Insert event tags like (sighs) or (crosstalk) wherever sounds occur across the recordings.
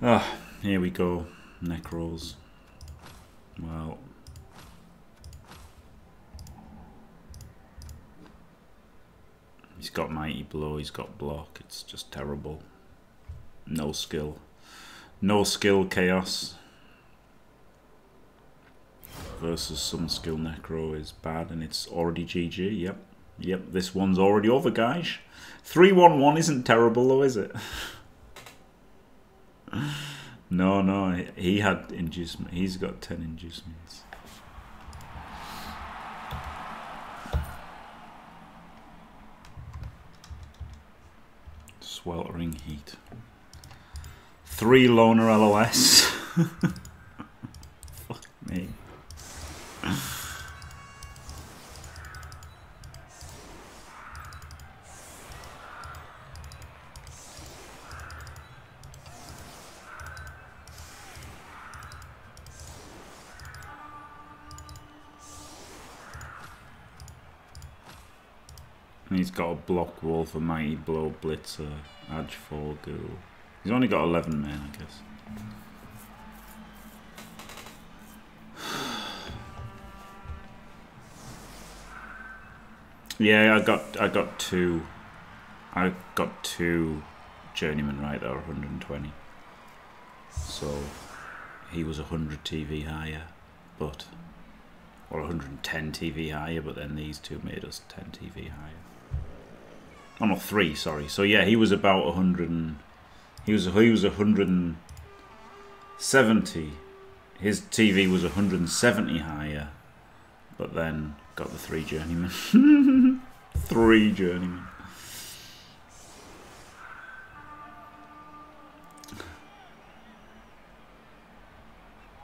Ah, here we go. Necros. Well. He's got Mighty Blow, he's got Block. It's just terrible. No skill. No skill Chaos. Versus some skill Necro is bad and it's already GG. Yep. Yep, this one's already over, guys. 3-1-1 isn't terrible though, is it? (laughs) no, no, he had inducement. He's got 10 inducements. Sweltering heat. Three loner LOS. (laughs) Fuck me. Got a block wall for Mighty Blow, Blitzer, Edge 4, Ghoul. He's only got 11 men, I guess. (sighs) Yeah, I got I got two. I got two journeymen right there, 120. So he was 100 TV higher, but or 110 TV higher, but then these two made us 10 TV higher. Oh no, three. Sorry. So yeah, he was about 100. And, he was he was 170. His TV was 170 higher, but then got the three journeymen. (laughs) three journeymen.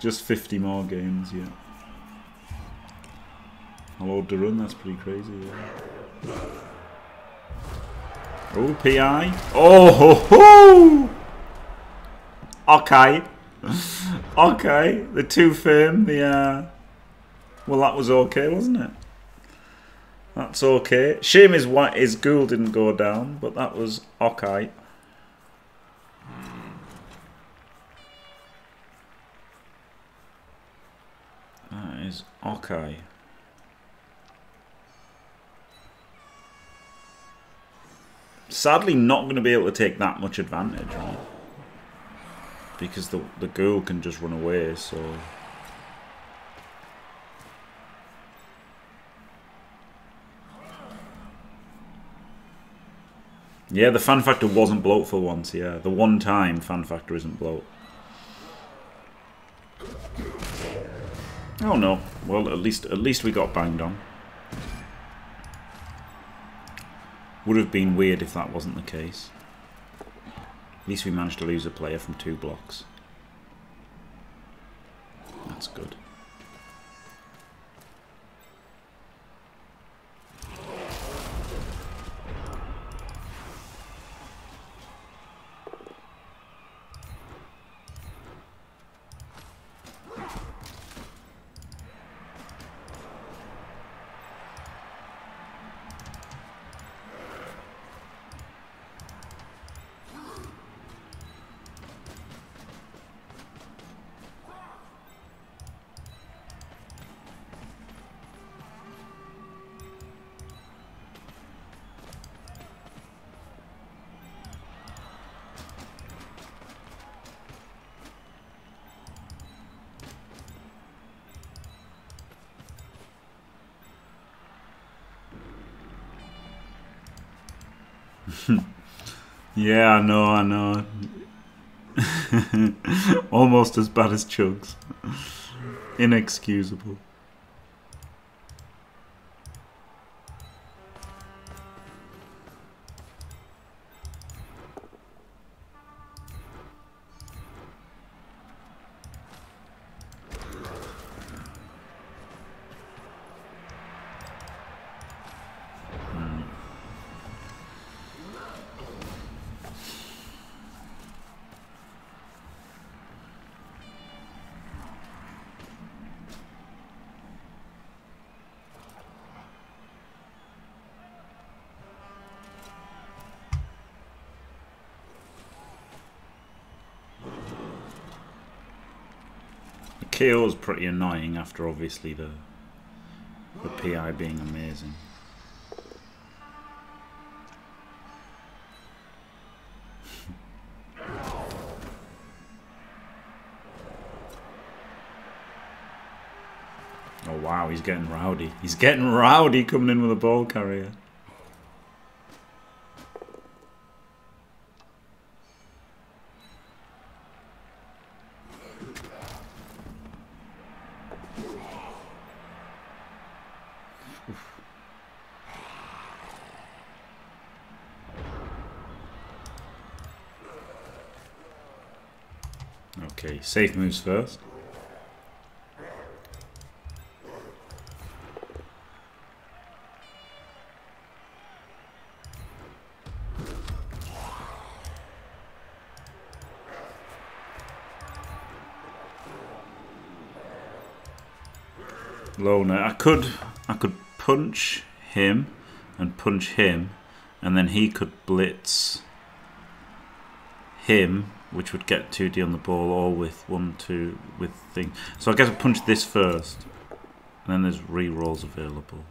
Just 50 more games, yeah. Hello, Darun, that's pretty crazy, yeah. Oh, PI. Oh, ho, ho! Okay. (laughs) okay. The two firm, the, uh... Well, that was okay, wasn't it? That's okay. Shame his, white, his ghoul didn't go down, but that was okay. That is okay. Sadly not going to be able to take that much advantage, right? Because the, the ghoul can just run away, so... Yeah, the fan factor wasn't bloat for once, yeah. The one time fan factor isn't bloat. Oh no. Well, at least at least we got banged on. Would have been weird if that wasn't the case. At least we managed to lose a player from two blocks. That's good. (laughs) yeah, I know, I know. (laughs) Almost as bad as Chugs. Inexcusable. KO is pretty annoying after obviously the the PI being amazing. (laughs) oh wow, he's getting rowdy. He's getting rowdy coming in with a ball carrier. Okay, safe moves first. Loner. I could I could punch him and punch him and then he could blitz him which would get 2D on the ball or with 1, 2 with thing. So I guess I punch this first and then there's re-rolls available.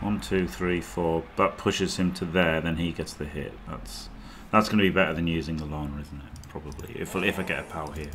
One, two, three, four. That pushes him to there, then he gets the hit. That's that's going to be better than using the Loner, isn't it? Probably. If, if I get a power here.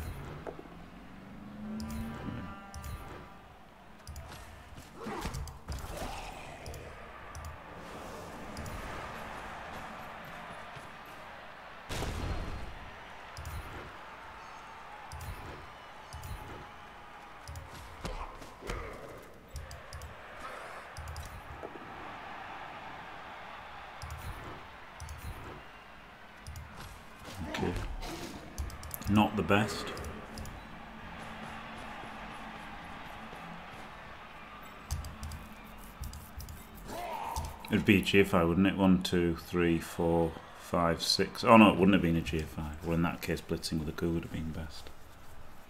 Be a GFI, wouldn't it? One, two, three, four, five, six. Oh no, it wouldn't have been a GFI. Well, in that case, blitzing with a ghoul would have been best.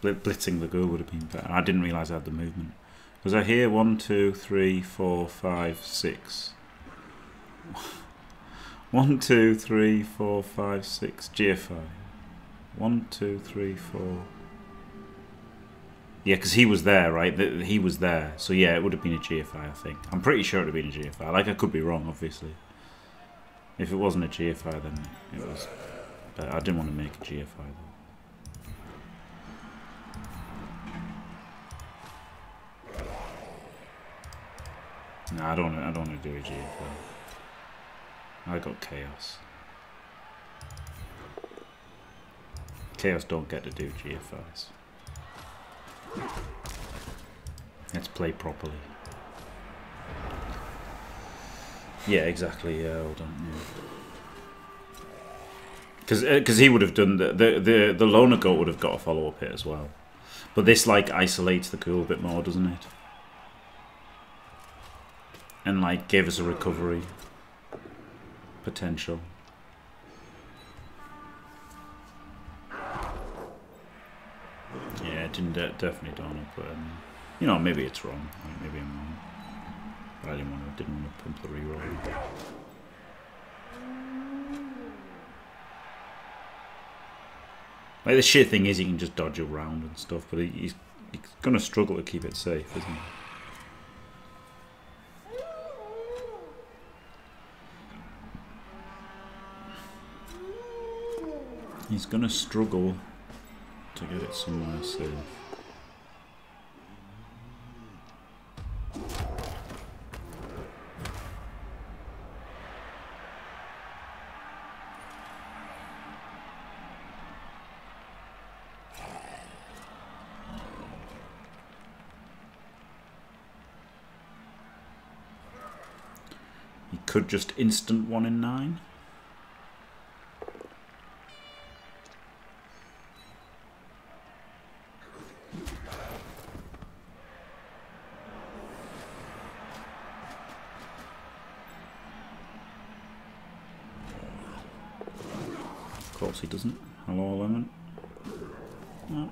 blitzing the ghoul would have been better. I didn't realise I had the movement. Was I here? One, two, three, four, five, six. (laughs) One, two, three, four, five, six. GFI. One, two, three, four. Yeah, because he was there, right? He was there. So yeah, it would have been a GFI, I think. I'm pretty sure it would have been a GFI. Like, I could be wrong, obviously. If it wasn't a GFI, then it was... But I didn't want to make a GFI, though. No, I don't. I don't want to do a GFI. I got chaos. Chaos don't get to do GFIs. Let's play properly. Yeah, exactly. Yeah, hold on. Because yeah. because uh, he would have done the the the the loner goat would have got a follow up hit as well, but this like isolates the ghoul a bit more, doesn't it? And like gave us a recovery potential. Didn't de definitely don't but um, you know maybe it's wrong. Like, maybe I'm wrong. But I didn't want to didn't want to pump the reroll. Like the shit thing is, he can just dodge around and stuff, but he, he's he's gonna struggle to keep it safe, isn't he? He's gonna struggle to get it somewhere safe. He could just instant one in nine. he doesn't. Hello, Lemon. No.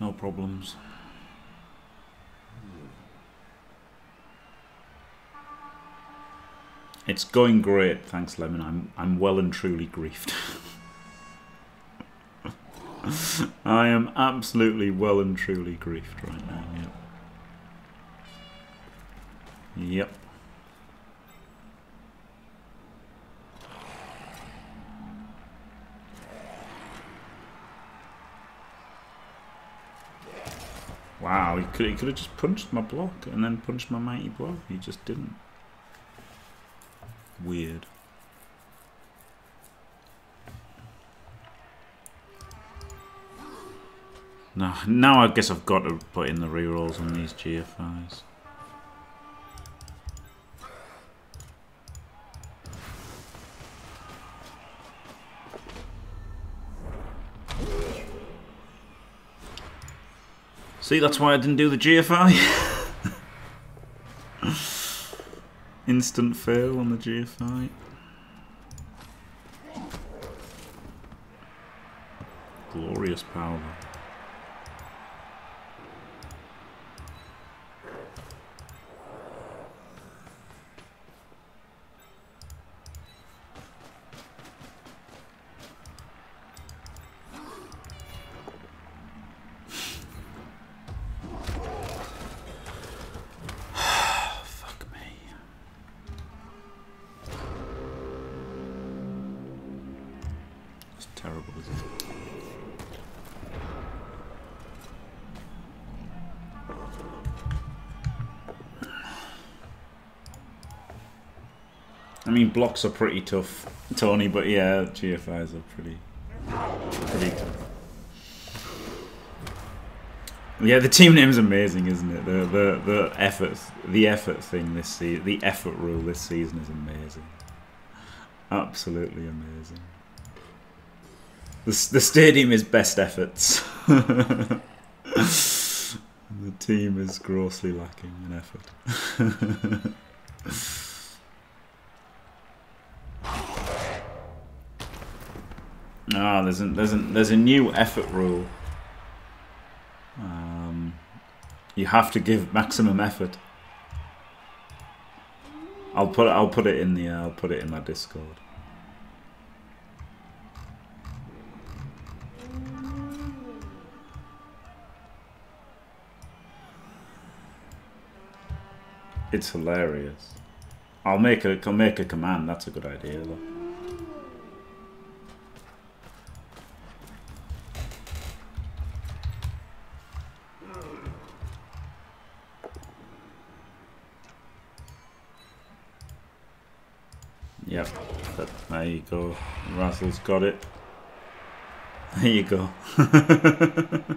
No problems. It's going great, thanks Lemon. I'm I'm well and truly griefed. (laughs) I am absolutely well and truly griefed right now, yep. Yep. Wow, he could, he could have just punched my block and then punched my mighty blow. He just didn't. Weird. Now, now I guess I've got to put in the rerolls on these GFIs. See, that's why I didn't do the GFI. (laughs) Instant fail on the GFI. Glorious power. Blocks are pretty tough, Tony, but yeah, GFIs are pretty, pretty tough. Yeah, the team name's amazing, isn't it? The the the effort, the effort thing this season, the effort rule this season is amazing. Absolutely amazing. The the stadium is best efforts. (laughs) the team is grossly lacking in effort. (laughs) Ah, there's a, there's a, there's a new effort rule. Um, you have to give maximum effort. I'll put I'll put it in the uh, I'll put it in my Discord. It's hilarious. I'll make a I'll make a command. That's a good idea. Though. Yep, but there you go. Russell's got it. There you go. (laughs)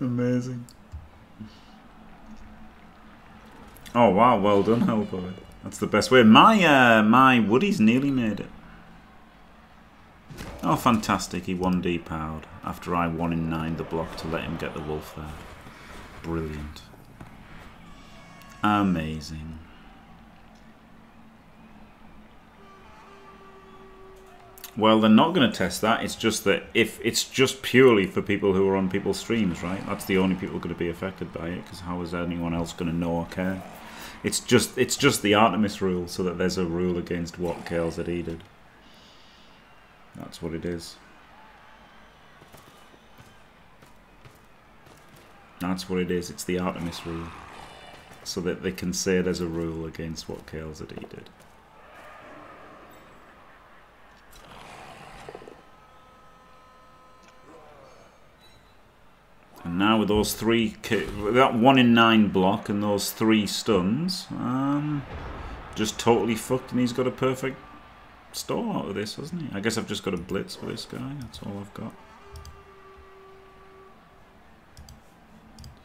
Amazing. Oh wow, well done, Hellboy. That's the best way. My uh, my Woody's nearly made it. Oh, fantastic. He 1D powered after I won in 9 the block to let him get the wolf there. Brilliant. Amazing. Well, they're not going to test that. It's just that if it's just purely for people who are on people's streams, right? That's the only people going to be affected by it. Because how is anyone else going to know or care? It's just it's just the Artemis rule, so that there's a rule against what KLZE did. That's what it is. That's what it is. It's the Artemis rule so that they can say there's a rule against what KLZE did. And now with those three, that one in nine block and those three stuns, um, just totally fucked and he's got a perfect store out of this, hasn't he? I guess I've just got a blitz for this guy, that's all I've got.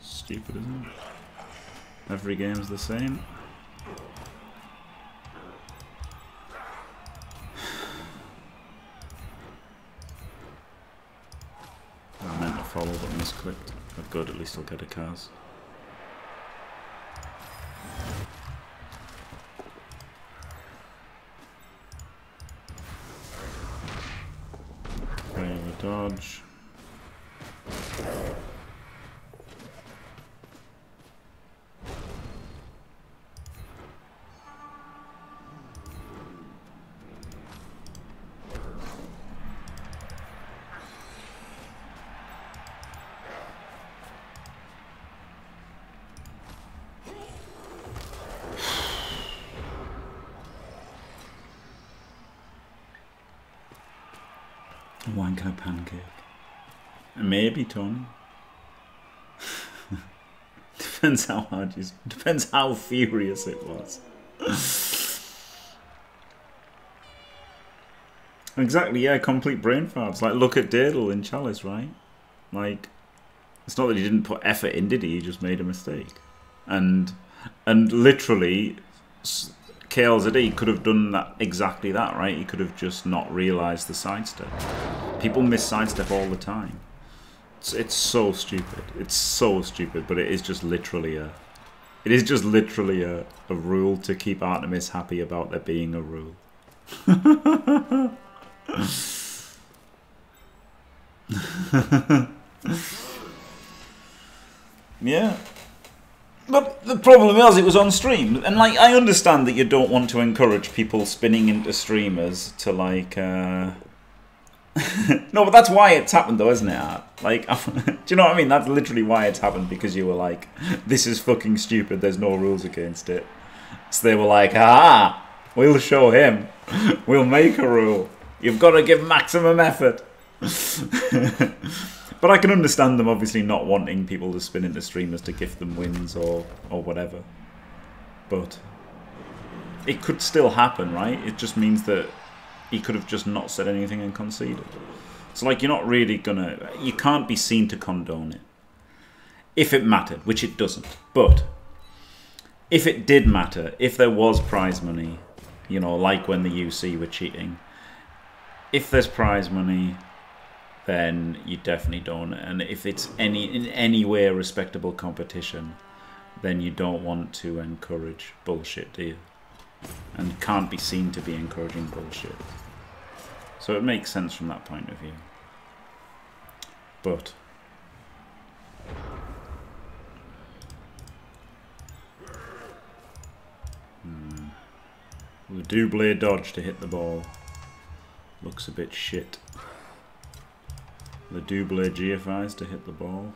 Stupid, isn't it? Every game's the same. (sighs) I meant to follow but misclicked. But good, at least I'll get a cas. Dodge. Maybe, Tony. (laughs) depends how hard you... Depends how furious it was. (laughs) exactly, yeah, complete brain farts. Like, look at Daedal in Chalice, right? Like, it's not that he didn't put effort in, did he? He just made a mistake. And and literally, KLZD could have done that exactly that, right? He could have just not realised the sidestep. People miss sidestep all the time. It's, it's so stupid. It's so stupid, but it is just literally a... It is just literally a, a rule to keep Artemis happy about there being a rule. (laughs) yeah. But the problem was it was on stream, and like I understand that you don't want to encourage people spinning into streamers to like. Uh... (laughs) no, but that's why it's happened, though, isn't it? Like, (laughs) do you know what I mean? That's literally why it's happened because you were like, "This is fucking stupid. There's no rules against it." So they were like, "Ah, we'll show him. we'll make a rule. You've got to give maximum effort." (laughs) But I can understand them obviously not wanting people to spin into streamers to gift them wins or, or whatever. But it could still happen, right? It just means that he could have just not said anything and conceded. So like you're not really gonna you can't be seen to condone it. If it mattered, which it doesn't. But if it did matter, if there was prize money, you know, like when the UC were cheating, if there's prize money, then you definitely don't. And if it's any in any way a respectable competition, then you don't want to encourage bullshit, do you? And can't be seen to be encouraging bullshit. So it makes sense from that point of view. But hmm, the double dodge to hit the ball looks a bit shit the double GFIs to hit the ball.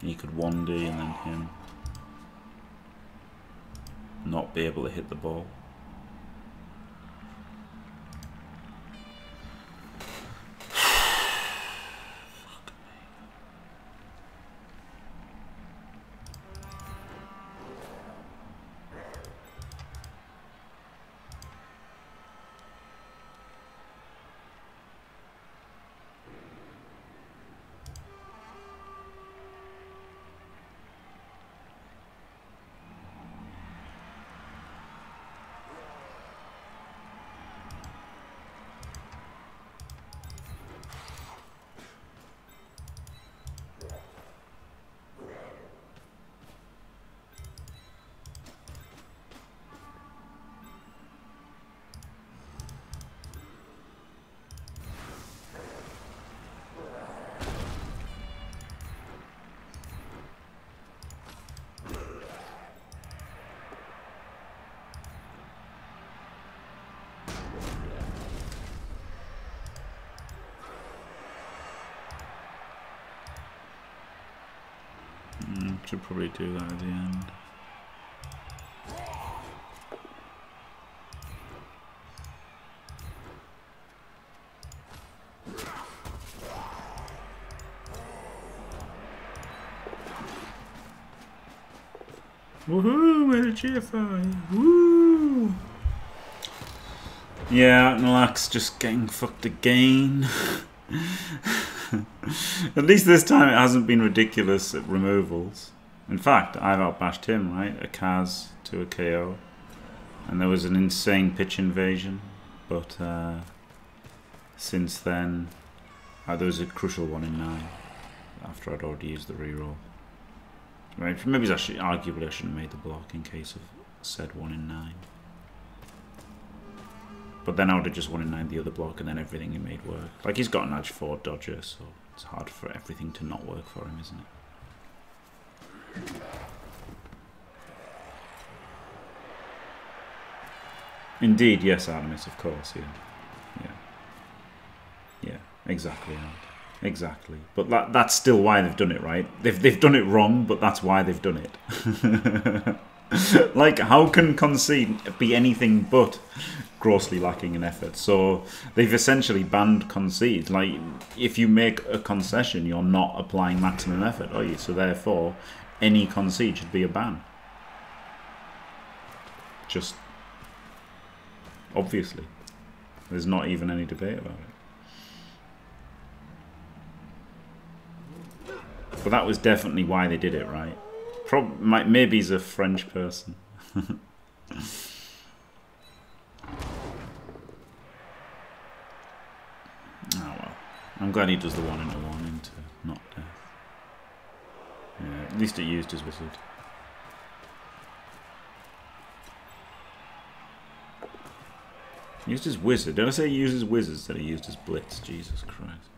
He could 1D and then him not be able to hit the ball. Should probably do that at the end. Woohoo! Made a GFI! Woo! Yeah, Nalax just getting fucked again. (laughs) (laughs) At least this time it hasn't been ridiculous at removals. In fact, I've outbashed him, right? A Cas to a KO. And there was an insane pitch invasion. But uh, since then, uh, there was a crucial one in 9. After I'd already used the reroll. Right, maybe I should, arguably I shouldn't have made the block in case of said 1 in 9. But then I would have just 1 in 9 the other block and then everything he made work. Like he's got an edge 4 dodger, so it's hard for everything to not work for him, isn't it? Indeed, yes, Artemis, of course, yeah. Yeah. Yeah, exactly, exactly. But that that's still why they've done it, right? They've they've done it wrong, but that's why they've done it. (laughs) like, how can concede be anything but grossly lacking in effort? So they've essentially banned concede. Like, if you make a concession, you're not applying maximum effort, are you? So therefore, any concede should be a ban. Just obviously, there's not even any debate about it. But that was definitely why they did it, right? Prob maybe he's a French person. (laughs) oh well. I'm glad he does the one into one into not death. Yeah, at least it used his wizard. Used his wizard. Did I say he uses wizards that he used his blitz? Jesus Christ.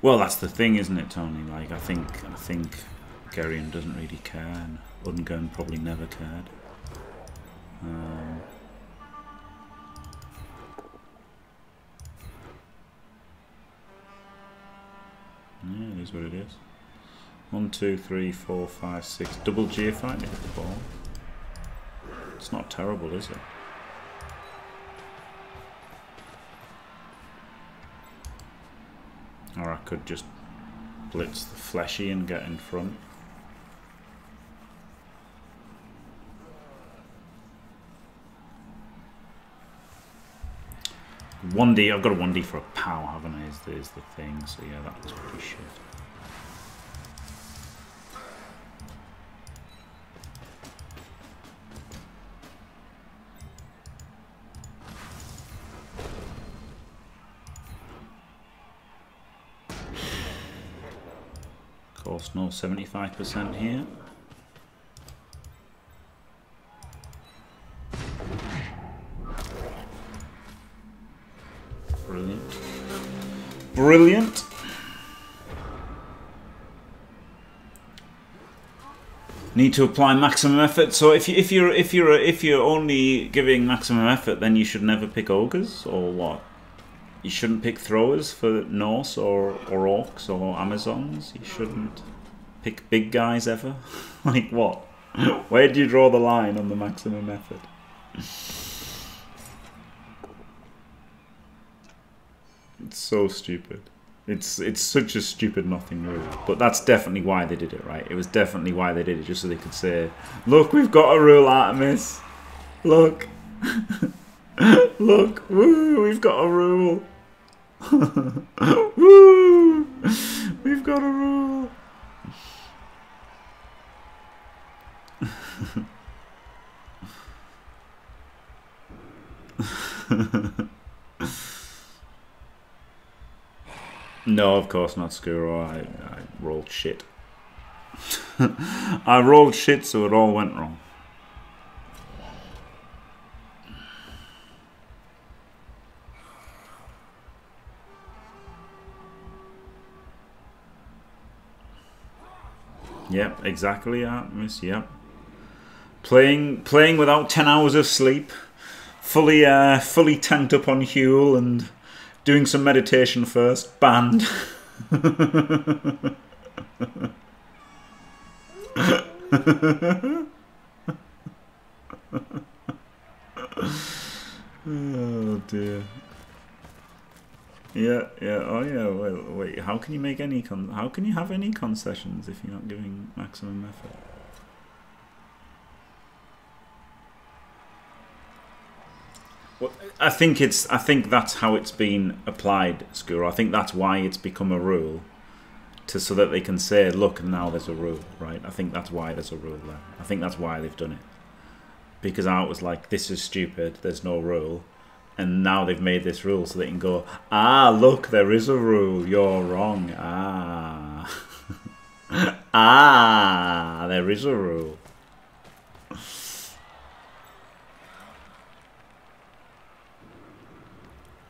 Well, that's the thing, isn't it, Tony? Like, I think, I think Geryon doesn't really care, and Ungern probably never cared. Um, yeah, it is what it is. One, two, three, four, five, six. Double GFI to hit the ball. It's not terrible, is it? Or I could just blitz the fleshy and get in front. 1D, I've got a 1D for a POW, haven't I, is the, is the thing, so yeah, that was pretty shit. Of course, no 75% here. Brilliant. Need to apply maximum effort. So if you if you're if you're if you're only giving maximum effort, then you should never pick ogres or what? You shouldn't pick throwers for Norse or or orcs or Amazons. You shouldn't pick big guys ever. (laughs) like what? Where do you draw the line on the maximum effort? It's so stupid. It's it's such a stupid nothing rule. But that's definitely why they did it, right? It was definitely why they did it, just so they could say, Look, we've got a rule, Artemis. Look. (laughs) Look, woo, we've got a rule. (laughs) woo! We've got a rule. (laughs) No, of course not, Skuro. I, I rolled shit. (laughs) I rolled shit, so it all went wrong. Yep, exactly, Miss. Yep. Playing, playing without ten hours of sleep, fully, uh, fully tanked up on Huel and doing some meditation first, banned. (laughs) oh dear. Yeah, yeah, oh yeah, wait, wait, how can you make any con- how can you have any concessions if you're not giving maximum effort? Well, I think it's. I think that's how it's been applied, Skuro. I think that's why it's become a rule, to so that they can say, "Look, now there's a rule." Right? I think that's why there's a rule there. I think that's why they've done it. Because I was like, "This is stupid. There's no rule," and now they've made this rule so they can go, "Ah, look, there is a rule. You're wrong. Ah, (laughs) ah, there is a rule."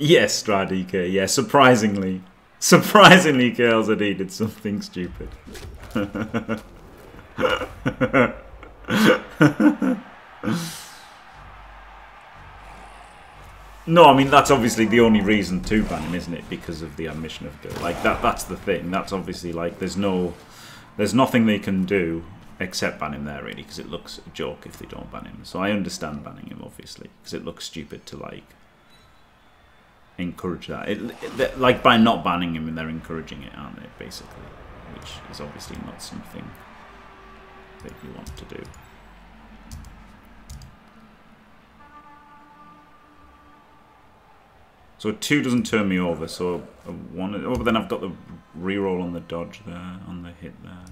Yes, Stradika. Yeah, surprisingly. Surprisingly, Kale did something stupid. No, I mean that's obviously the only reason to ban him, isn't it? Because of the admission of guilt. Like that. That's the thing. That's obviously like there's no, there's nothing they can do except ban him there really, because it looks a joke if they don't ban him. So I understand banning him obviously, because it looks stupid to like encourage that. It, like by not banning him, they're encouraging it, aren't they? Basically, which is obviously not something that you want to do. So two doesn't turn me over. So one. Oh, but then I've got the reroll on the dodge there, on the hit there.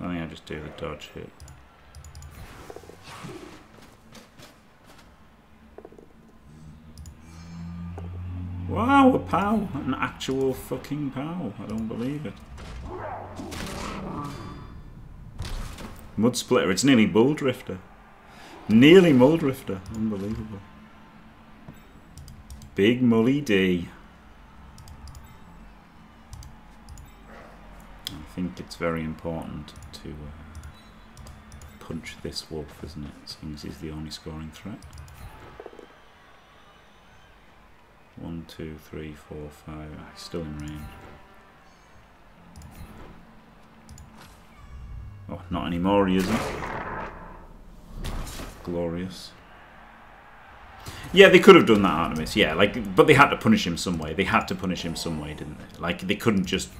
I think I just do the dodge hit. Wow, a POW! An actual fucking POW. I don't believe it. Mud Splitter. It's nearly Mulldrifter. Nearly Mulldrifter. Unbelievable. Big Mully D. I think it's very important to uh, punch this wolf, isn't it? Seeing he's the only scoring threat. One, two, three, four, five. Ah, still in range. Oh, not anymore, he isn't. Glorious. Yeah, they could have done that, Artemis. Yeah, like, but they had to punish him some way. They had to punish him some way, didn't they? Like, they couldn't just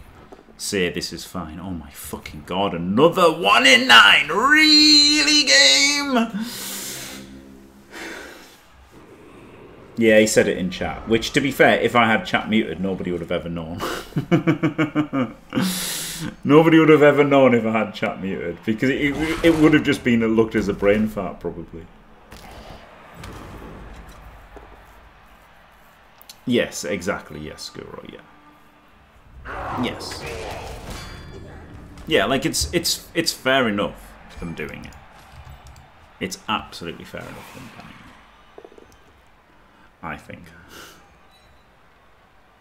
say this is fine. Oh my fucking god, another one in nine! Really, game? Yeah, he said it in chat. Which, to be fair, if I had chat muted, nobody would have ever known. (laughs) nobody would have ever known if I had chat muted. Because it, it, would have just been, looked as a brain fart, probably. Yes, exactly. Yes, Guru, yeah. Yes. Yeah, like it's it's it's fair enough them doing it. It's absolutely fair enough them doing it. I think.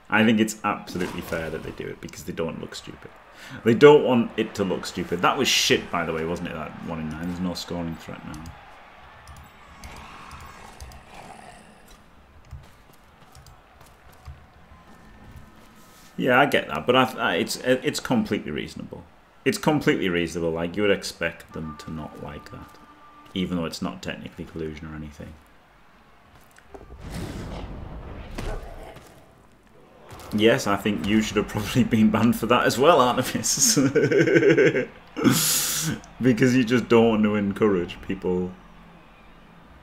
I think it's absolutely fair that they do it because they don't look stupid. They don't want it to look stupid. That was shit, by the way, wasn't it? That one in nine. There's no scoring threat now. Yeah, I get that, but I, I, it's it's completely reasonable. It's completely reasonable. Like you would expect them to not like that, even though it's not technically collusion or anything. Yes, I think you should have probably (laughs) been banned for that as well, Artemis. (laughs) because you just don't want to encourage people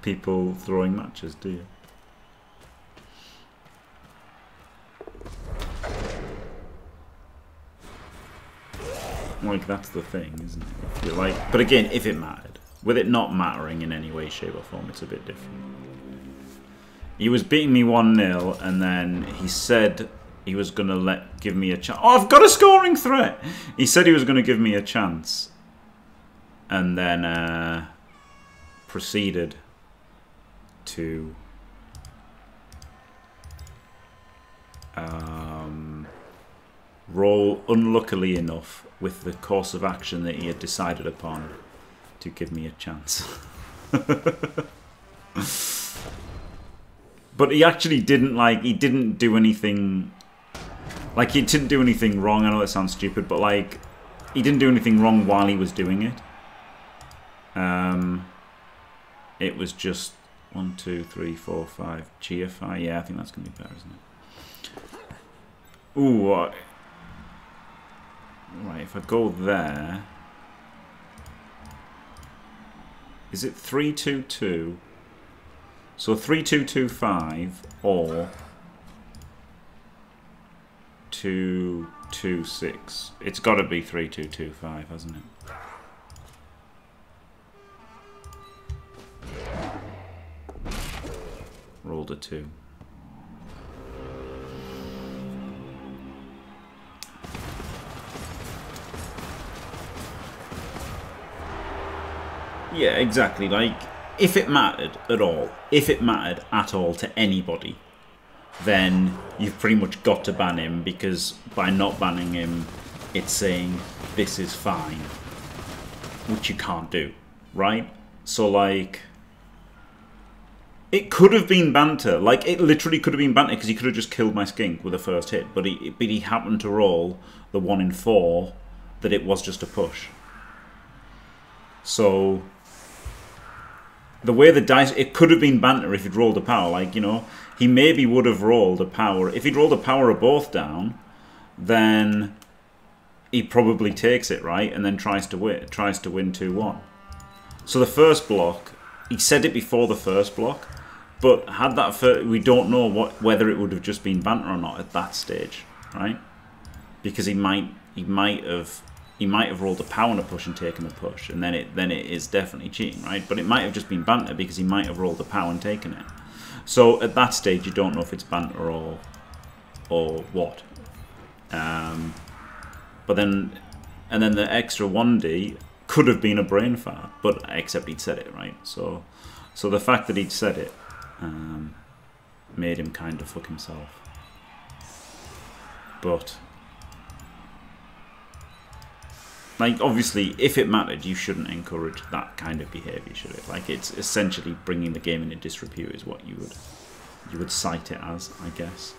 people throwing matches, do you? Like, that's the thing, isn't it? You're like, but again, if it mattered. With it not mattering in any way, shape or form, it's a bit different. He was beating me 1-0, and then he said he was going to let give me a chance. Oh, I've got a scoring threat! He said he was going to give me a chance. And then uh, proceeded to... Um, roll unluckily enough with the course of action that he had decided upon to give me a chance. (laughs) but he actually didn't like he didn't do anything like he didn't do anything wrong. I know that sounds stupid, but like he didn't do anything wrong while he was doing it. Um, it was just one, two, three, four, five. GFI. Yeah, I think that's gonna be better, isn't it? Ooh. Uh, Right, if I go there... Is it 322? So 3225 or 226. It's got to be 3225, hasn't it? Rolled a 2. Yeah, exactly. Like, if it mattered at all, if it mattered at all to anybody, then you've pretty much got to ban him because by not banning him, it's saying this is fine, which you can't do. right? So like, it could have been banter. Like it literally could have been banter because he could have just killed my skink with a first hit, but he but he happened to roll the one in four that it was just a push. So the way the dice, it could have been banter if he'd rolled a power. Like you know, he maybe would have rolled a power if he'd rolled a power of both down, then he probably takes it right and then tries to win. Tries to win two one. So the first block, he said it before the first block, but had that first, we don't know what whether it would have just been banter or not at that stage, right? Because he might he might have he might have rolled a power and a push and taken the push, and then it then it is definitely cheating, right? But it might have just been banter because he might have rolled a power and taken it. So at that stage, you don't know if it's banter or or what. Um, but then, and then the extra one D could have been a brain fart, but except he'd said it right. So, so the fact that he'd said it um, made him kind of fuck himself. But like obviously if it mattered you shouldn't encourage that kind of behavior should it? Like it's essentially bringing the game into disrepute is what you would you would cite it as i guess.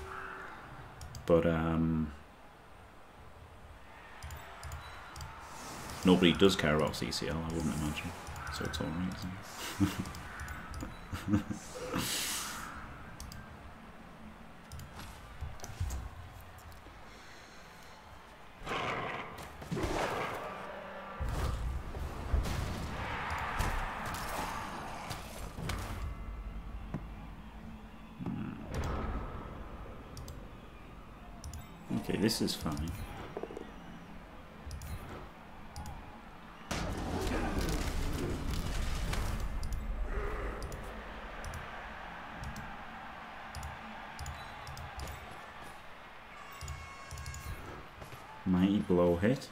But um nobody does care about ccl i wouldn't imagine. So it's all (laughs) right Okay, this is fine. Mighty blow hit.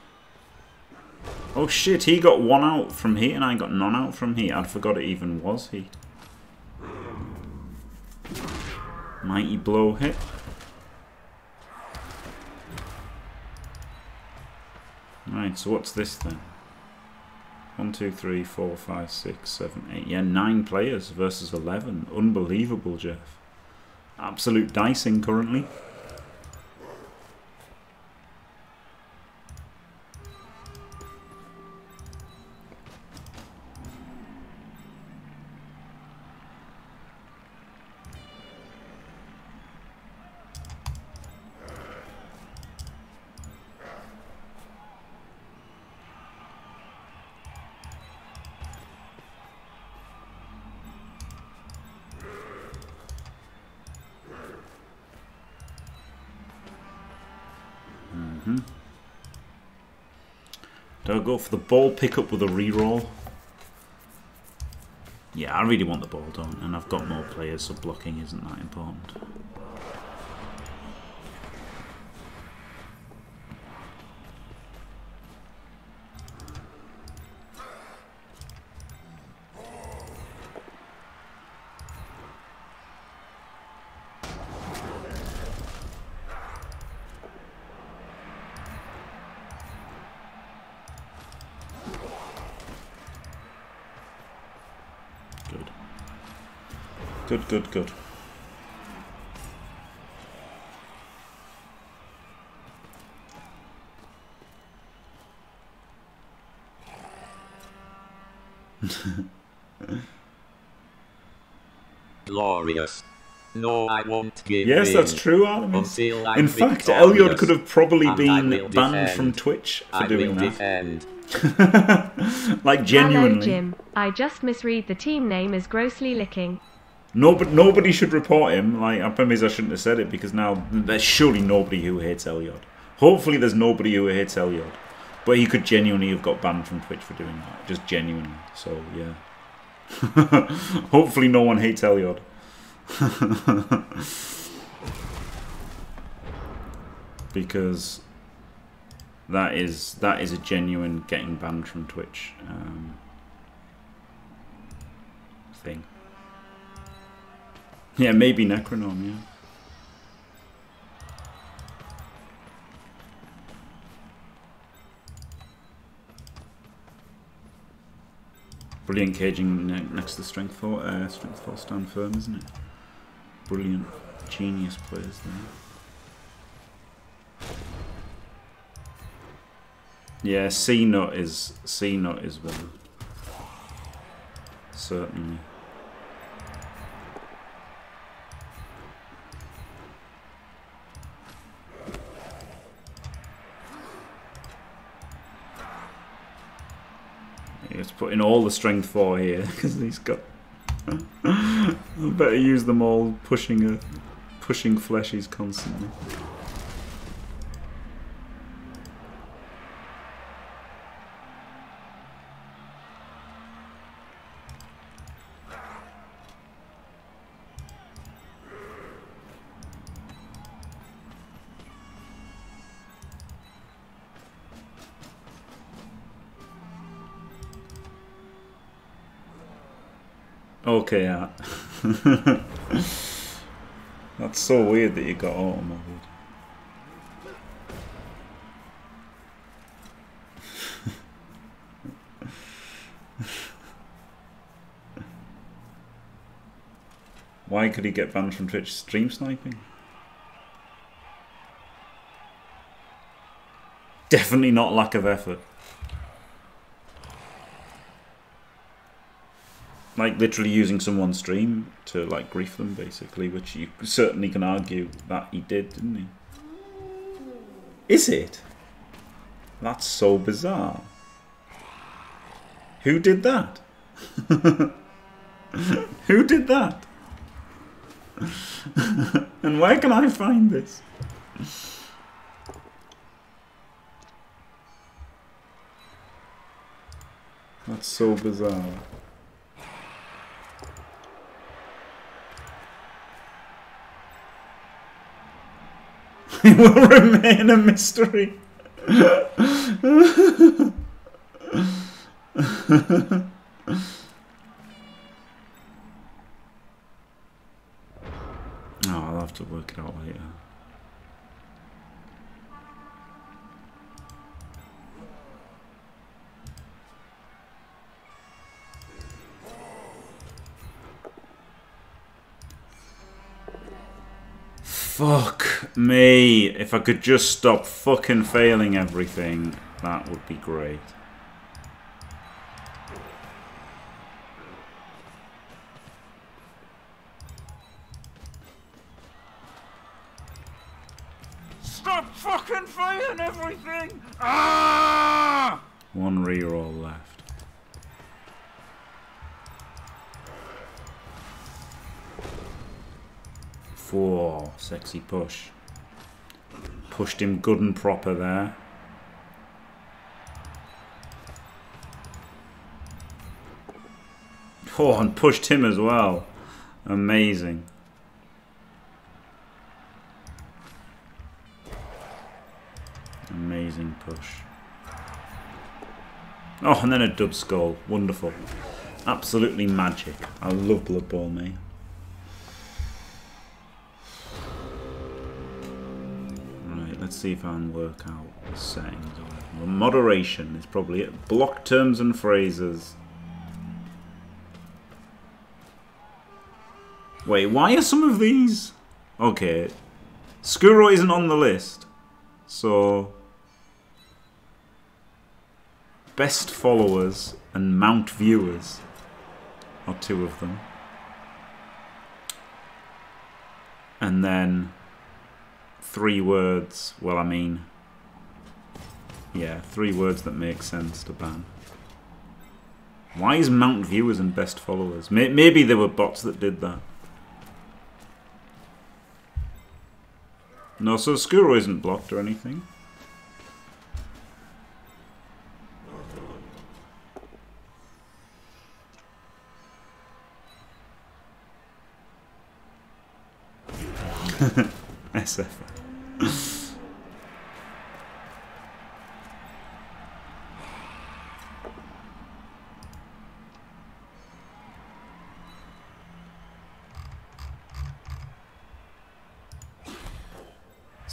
Oh shit, he got one out from here and I got none out from here. I'd forgot it even was he. Mighty blow hit. So what's this then? One, two, three, four, five, six, seven, eight. Yeah, nine players versus 11. Unbelievable, Jeff. Absolute dicing currently. For the ball pickup with a reroll. Yeah, I really want the ball done, and I've got more players, so blocking isn't that important. Good, good, good. Glorious. No, I won't give Yes, that's true, Artemis. In fact, Elyod could have probably been banned defend. from Twitch for I doing that. (laughs) Like genuinely. Hello, Jim. I just misread the team name as grossly licking. Nobody, nobody should report him. Like I promise, I shouldn't have said it because now there's surely nobody who hates Elyod. Hopefully, there's nobody who hates Elyod, but he could genuinely have got banned from Twitch for doing that. Just genuinely. So yeah. (laughs) Hopefully, no one hates Elyod. (laughs) because that is that is a genuine getting banned from Twitch um, thing. Yeah, maybe Necronome, yeah. Brilliant caging ne- next to strength four. Uh, strength four stand firm, isn't it? Brilliant, genius players there. Yeah, C nut is C nut is one. Certainly. Let's put in all the strength four here (laughs) because he's got. I (laughs) better use them all pushing a pushing fleshies constantly. Okay, yeah. (laughs) That's so weird that you got auto mode. (laughs) Why could he get banned from Twitch stream sniping? Definitely not lack of effort. Like literally using someone's stream to like grief them basically which you certainly can argue that he did didn't he? Is it? That's so bizarre. Who did that? (laughs) Who did that? (laughs) And where can i find this? That's so bizarre (laughs) it will remain a mystery. (laughs) oh, I'll have to work it out later. Me. If I could just stop fucking failing everything, that would be great. Stop fucking failing everything! Ah! One reroll left. Four. Sexy push. Pushed him good and proper there. Oh, and pushed him as well. Amazing. Amazing push. Oh, and then a dub skull. Wonderful. Absolutely magic. I love Blood Bowl, mate. See if I can work out the settings. Moderation is probably it. Block terms and phrases. Wait, why are some of these... Okay. Skuro isn't on the list. So... Best followers and mount viewers are two of them. And then three words, well I mean, yeah, three words that make sense to ban. Why is mount viewers and best followers? Maybe there were bots that did that. No, so Skuro isn't blocked or anything. (laughs) SF.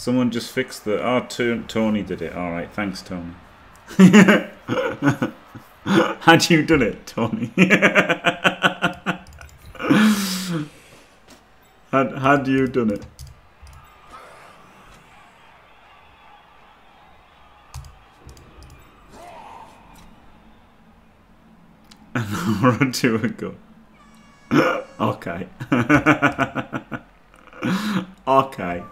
Someone just fixed the. Oh, Tony did it. All right, thanks, Tony. (laughs) had you done it, Tony? (laughs) had had you done it? An hour (laughs) or two ago. okay. okay.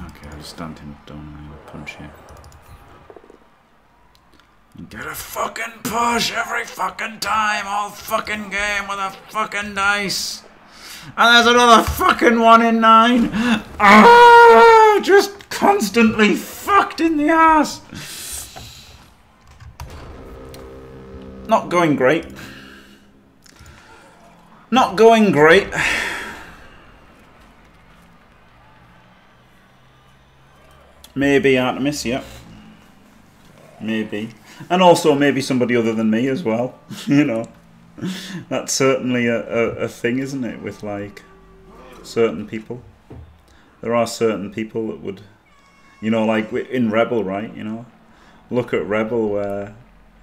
Okay, I'll just stand him up, don't I? I'll punch you. And Get a fucking push every fucking time, all fucking game with a fucking dice. And there's another fucking one in nine. Ah, just constantly fucked in the ass. Not going great. Not going great. Maybe Artemis, yeah. Maybe. And also maybe somebody other than me as well. (laughs) you know. That's certainly a, a, a thing, isn't it, with like certain people. There are certain people that would you know, like in Rebel, right, you know? Look at Rebel where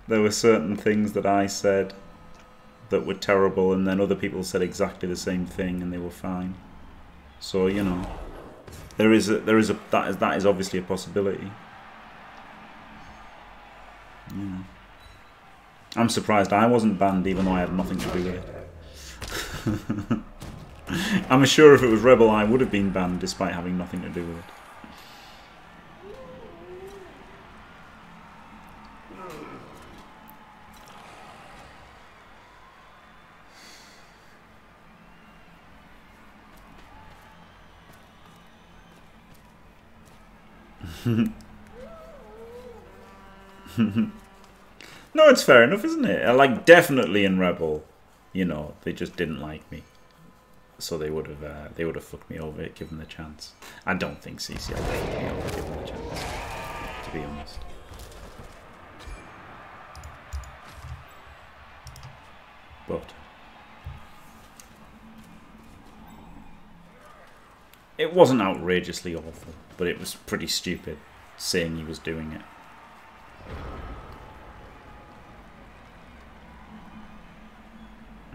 there were certain things that I said that were terrible and then other people said exactly the same thing and they were fine. So, you know, there is a, there is a that is that is obviously a possibility. Yeah. I'm surprised I wasn't banned even though I had nothing to do with it. (laughs) I'm sure if it was Rebel I would have been banned despite having nothing to do with it. (laughs) no, it's fair enough, isn't it? Like, definitely in Rebel, you know, they just didn't like me, so they would have uh, they would have fucked me over given the chance. I don't think CCL would fuck me over given the chance, to be honest. But it wasn't outrageously awful but it was pretty stupid seeing he was doing it.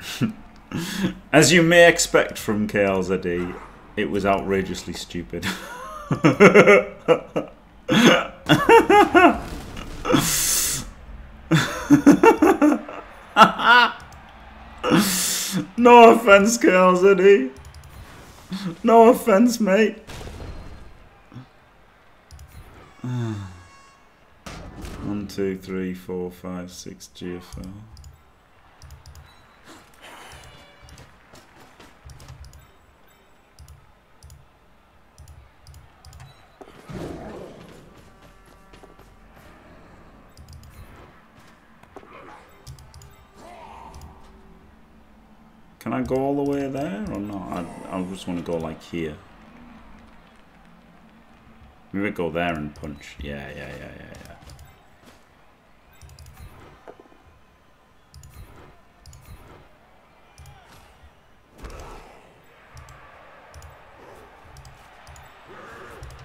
(laughs) As you may expect from KLZD, it was outrageously stupid. (laughs) no offense, KLZD. No offense, mate. (sighs) One, two, three, four, five, six GFI. Go all the way there or not? I, I just want to go like here. Maybe go there and punch. Yeah, yeah, yeah, yeah, yeah.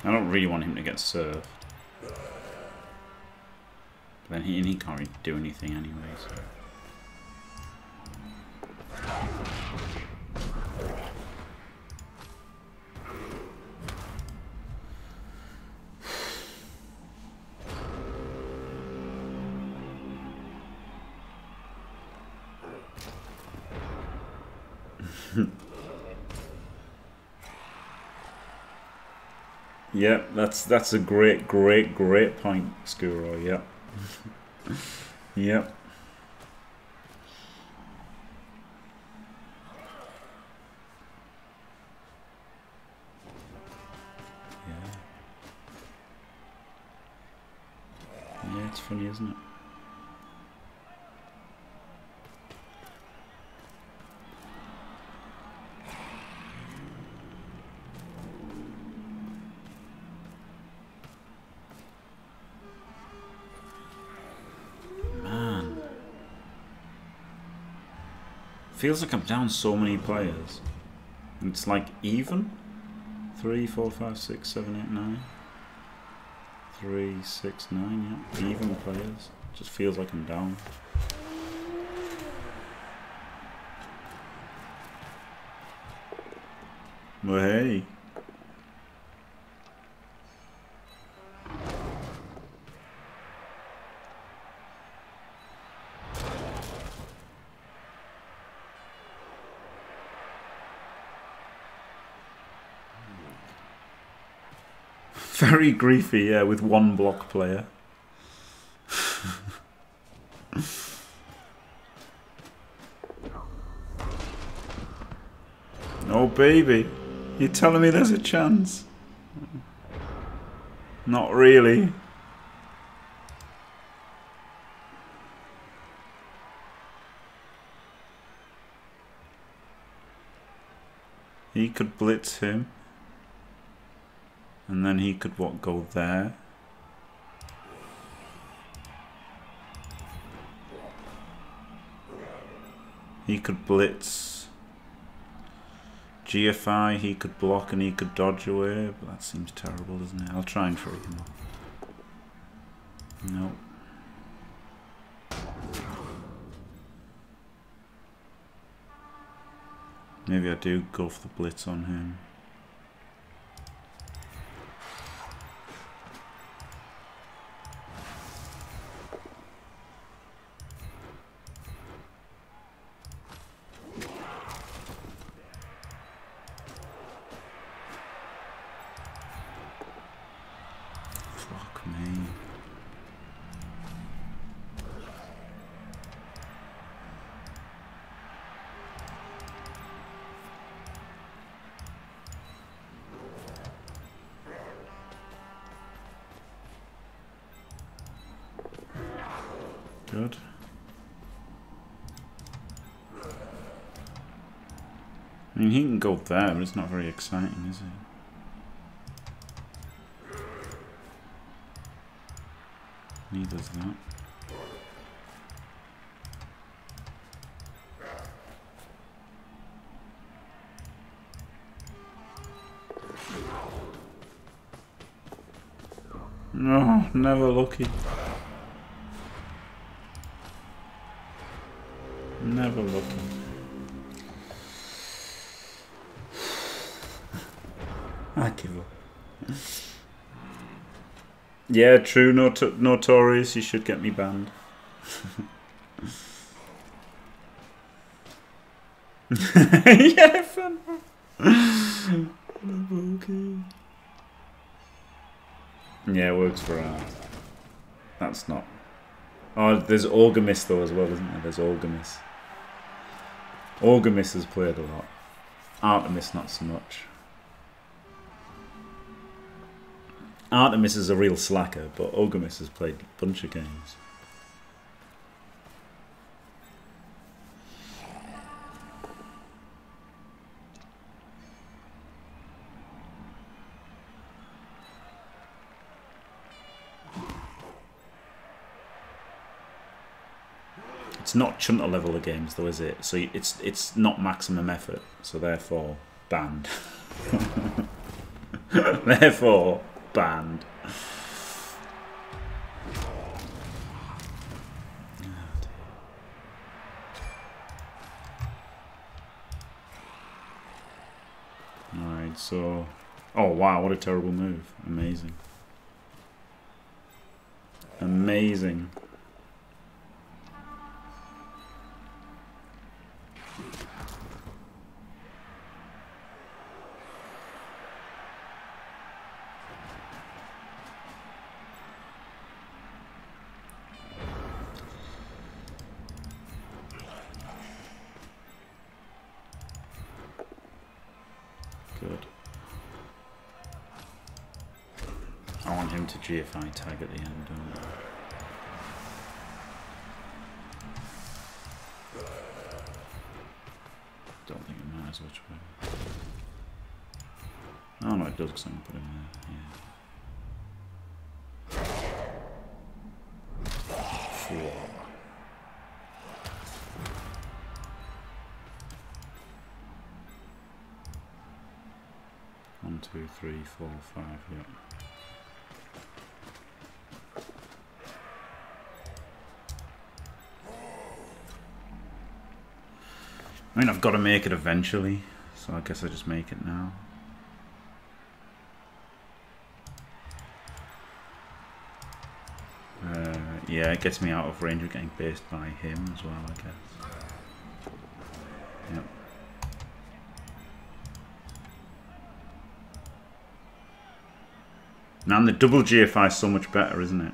I don't really want him to get served. But then he, he can't really do anything anyway, so... Yep, that's that's a great, great, great point, Skuro. Yep. (laughs) yep. Yeah. Yeah, it's funny, isn't it? Feels like I'm down so many players. It's like even? Three, four, five, six, seven, eight, nine. Three, six, nine, yeah. Even players. Just feels like I'm down. Well, hey. Very griefy, yeah, with one block player. (laughs) oh, baby. You're telling me there's a chance? Not really. He could blitz him. And then he could what go there. He could blitz GFI, he could block and he could dodge away, but that seems terrible, doesn't it? I'll try and free him off. Nope. Maybe I do go for the blitz on him. Good. I mean, he can go there, but it's not very exciting, is it? Neither's that. No, never lucky. Yeah, true. Not notorious. You should get me banned. (laughs) yeah, fun. okay. Yeah, it works for art. That's not. Oh, there's Orgamis though as well, isn't there? There's Orgamis. Orgamis has played a lot. Artemis not so much. Artemis is a real slacker, but Orgamis has played a bunch of games. It's not chunter level of games though, is it? So it's it's not maximum effort, so therefore banned. (laughs) therefore banned. Alright, so... Oh wow, what a terrible move. Amazing. Amazing. Two, three, four, five, yeah. I mean, I've got to make it eventually, so I guess I just make it now. Uh, yeah, it gets me out of range of getting based by him as well, I guess. Yep. Man, the double GFI is so much better, isn't it?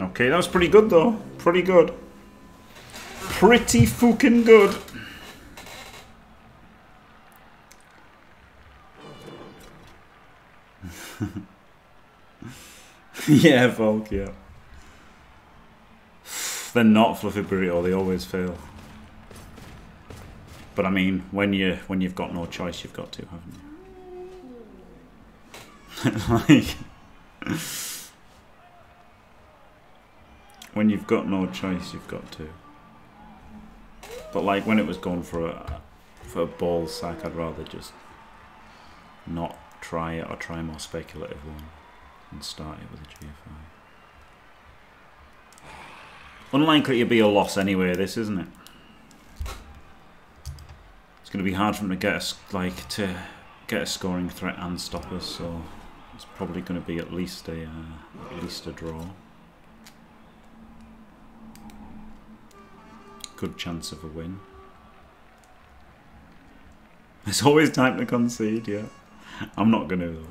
Okay, that was pretty good though. Pretty good. Pretty fucking good. (laughs) yeah, Volk, yeah. They're not fluffy burrito, they always fail. But I mean, when you when you've got no choice, you've got to, haven't you? (laughs) like, (laughs) when you've got no choice, you've got to. But like when it was going for a for a ball sack, I'd rather just not try it or try a more speculative one and start it with a GFI. Unlikely to be a loss anyway, this isn't it? It's going to be hard for him to get us like to get a scoring threat and stop us, so it's probably going to be at least a uh, at least a draw. Good chance of a win. There's always time to concede, yeah. I'm not going to.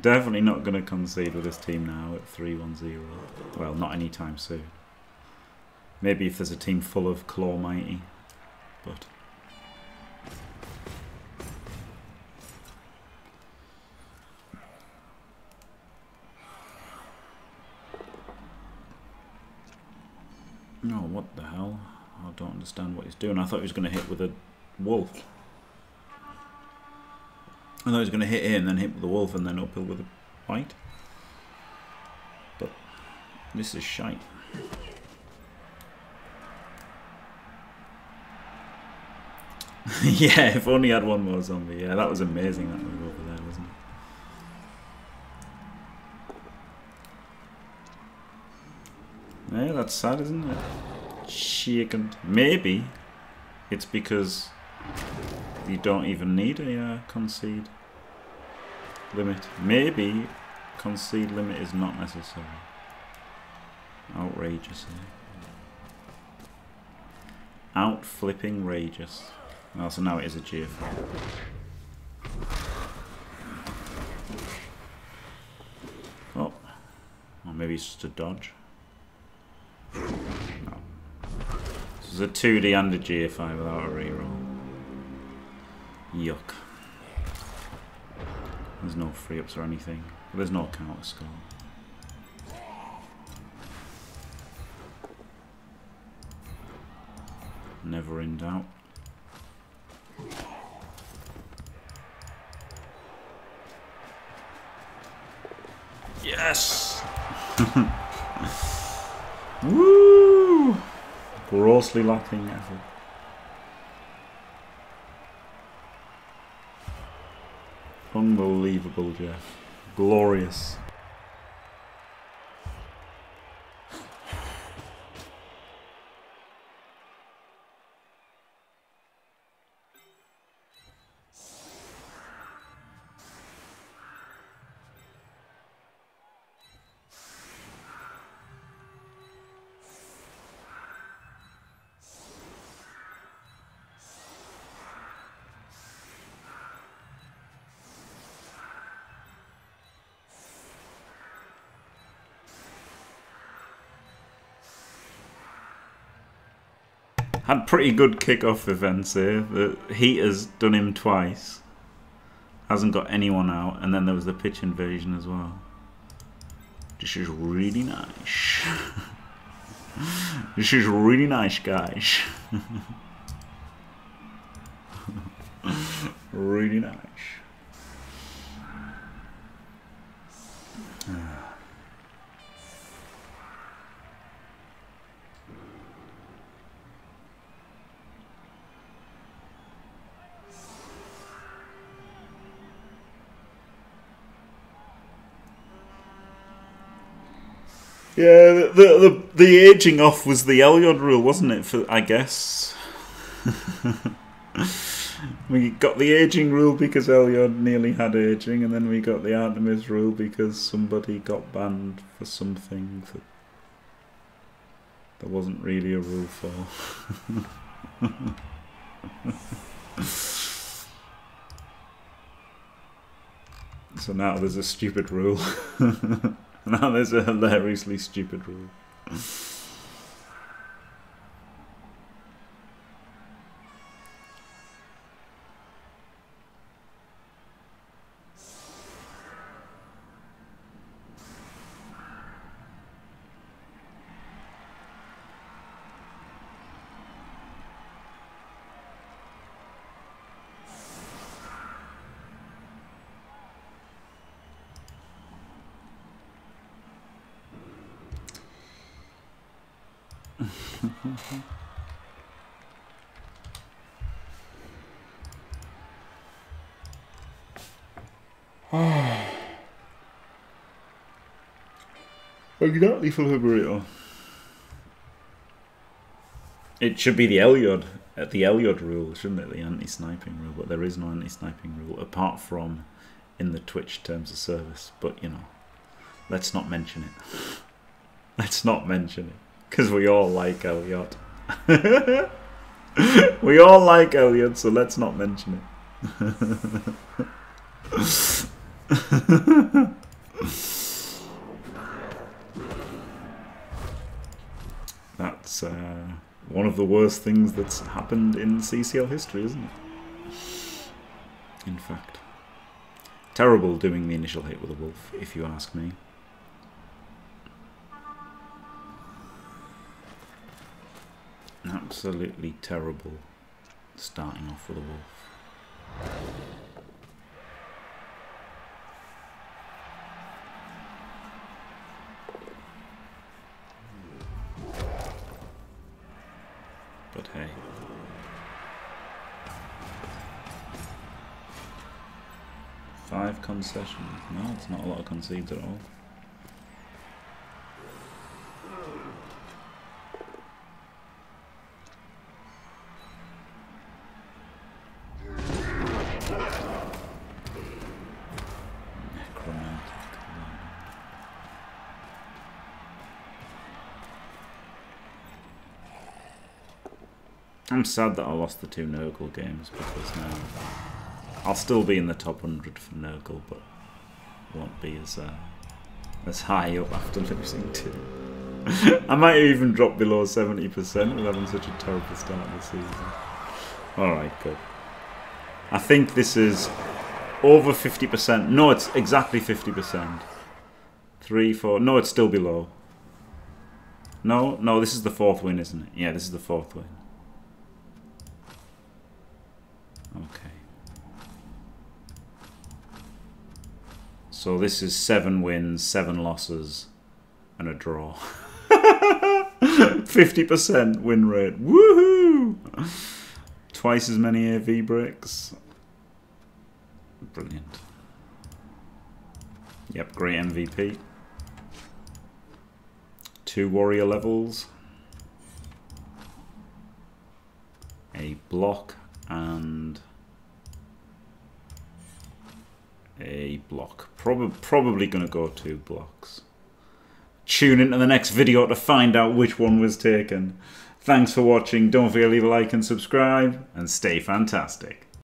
Definitely not going to concede with this team now at 3-1-0. Well, not anytime soon. Maybe if there's a team full of Claw Mighty, but... No, what the hell? I don't understand what he's doing. I thought he was going to hit with a wolf. I thought he was going to hit him, then hit with the wolf, and then uphill with a bite. But this is shite. (laughs) yeah, if only I had one more zombie. Yeah, that was amazing, that move Yeah, that's sad, isn't it? Chicken. Maybe it's because you don't even need a uh, concede limit. Maybe concede limit is not necessary. Outrageous. Eh? Out flipping rageous. So now it is a GFI. Oh. Or maybe it's just a dodge. No. This is a 2D and a GFI without a reroll. Yuck. There's no free ups or anything. There's no counter score. Never in doubt. Yes! (laughs) Woo! Grossly lacking effort. Unbelievable, Jeff. Glorious. Had pretty good kick-off events here. The Heat has done him twice. Hasn't got anyone out. And then there was the pitch invasion as well. This is really nice. (laughs) this is really nice, guys. (laughs) really nice. Yeah, the, the the aging off was the Elyod rule, wasn't it? For I guess (laughs) we got the aging rule because Elyod nearly had aging, and then we got the Artemis rule because somebody got banned for something that there wasn't really a rule for. (laughs) so now there's a stupid rule. (laughs) (laughs) now there's a hilariously stupid rule. Exactly for burrito. It should be the Elyod, uh, the Elyod rule, shouldn't it? The anti-sniping rule, but there is no anti-sniping rule apart from in the Twitch terms of service. But you know, let's not mention it. (laughs) let's not mention it because we all like Elyod. (laughs) we all like Elyod, so let's not mention it. (laughs) Uh, one of the worst things that's happened in CCL history, isn't it? In fact. Terrible doing the initial hit with a wolf, if you ask me. Absolutely terrible starting off with a wolf. Five concessions. No, it's not a lot of concedes at all. I'm sad that I lost the two Nurgle games because now I'll still be in the top 100 for Nurgle, but won't be as uh, as high up after losing two. (laughs) I might even drop below 70% with having such a terrible start this season. Alright, good. I think this is over 50%. No, it's exactly 50%. Three, four. No, it's still below. No, no, this is the fourth win, isn't it? Yeah, this is the fourth win. Okay. So this is seven wins, seven losses, and a draw. (laughs) 50% win rate. Woohoo! Twice as many AV bricks. Brilliant. Yep, great MVP. Two warrior levels. A block and a block. Prob probably going to go two blocks. Tune into the next video to find out which one was taken. Thanks for watching. Don't forget to leave a like and subscribe, and stay fantastic.